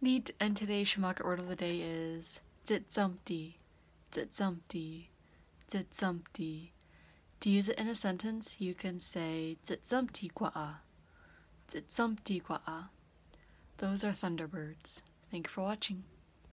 Neat, and today's Sm'algyax word of the day is Zitzumpty, Zitzumpty, Zitzumpty. To use it in a sentence, you can say Zitzumpty kwa'a, Zitzumpty kwa'a. Those are thunderbirds. Thank you for watching.